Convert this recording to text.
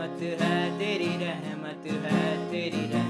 रहमत है तेरी रहमत है तेरी रहमत